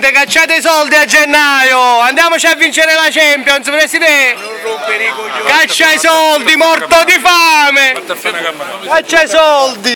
Presidente, cacciate i soldi a gennaio! Andiamoci a vincere la Champions, Presidente! Non rompere i coglioni. Caccia i soldi, morto di fame! Caccia i soldi!